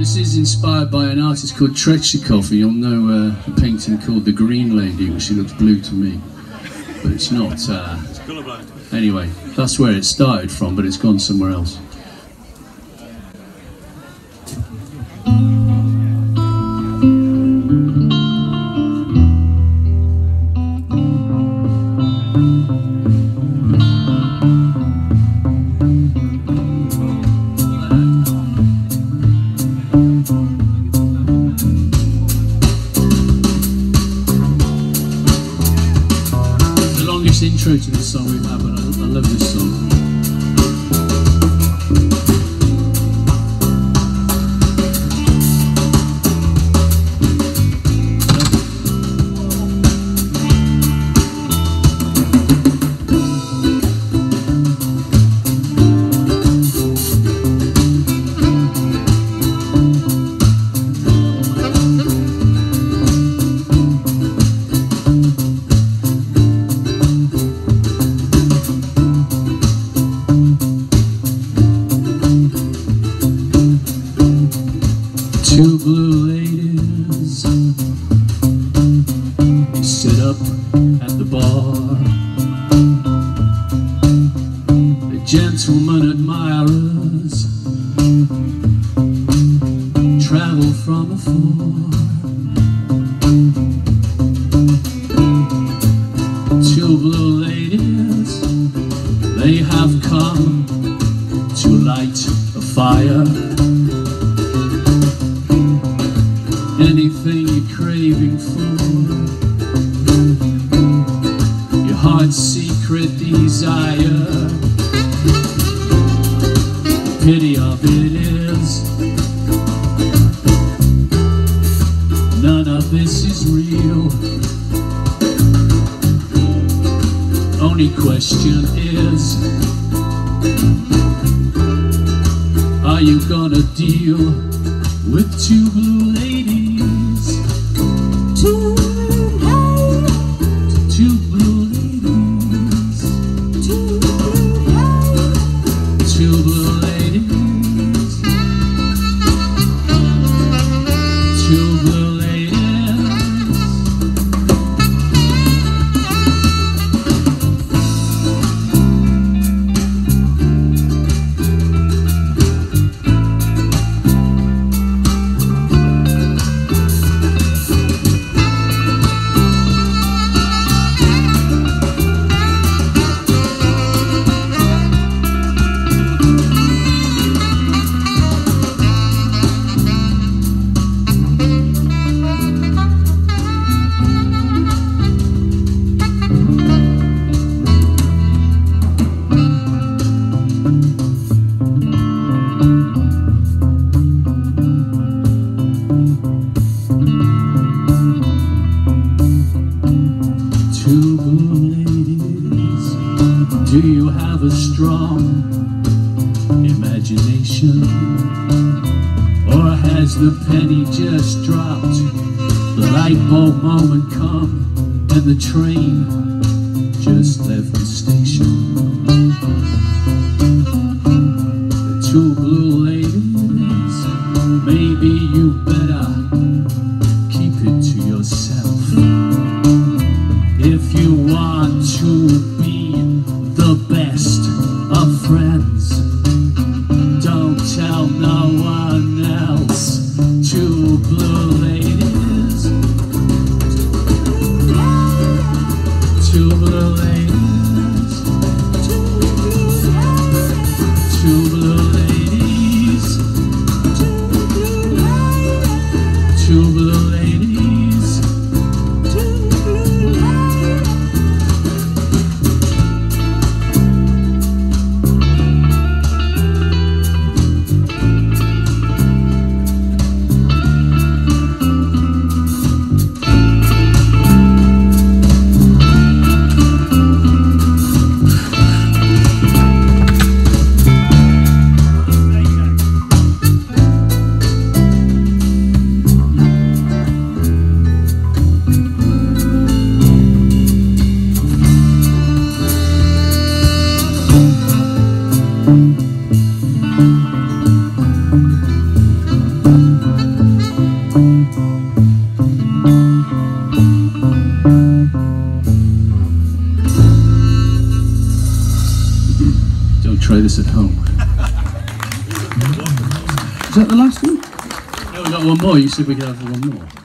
This is inspired by an artist called Tretchikoff. You'll know uh, a painting called The Green Lady, which she looks blue to me. But it's not. Uh, anyway, that's where it started from, but it's gone somewhere else. Intro to this song we've had, but I, I love this song. Two blue ladies sit up at the bar. The gentlemen admirers travel from afar. Your heart's secret desire. Pity of it is none of this is real. Only question is are you gonna deal with two blue do you have a strong imagination? Or has the penny just dropped? The light bulb moment come and the train just left the station. The two blue ladies, maybe you better keep it to yourself. If you want to be the best try this at home. Is that the last one? No, we got one more. You said we could have one more.